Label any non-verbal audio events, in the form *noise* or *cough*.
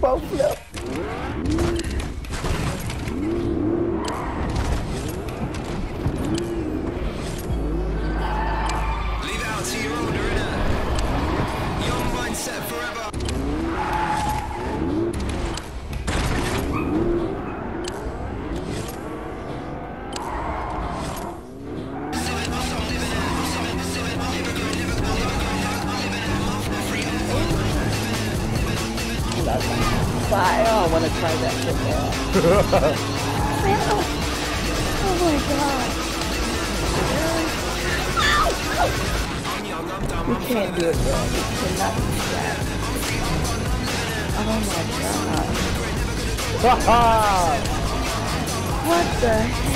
both flip. Leave out to your own. Oh, try that shit there. *laughs* Oh my god. You can't do it, bro. You cannot do that. Oh my god. *laughs* What the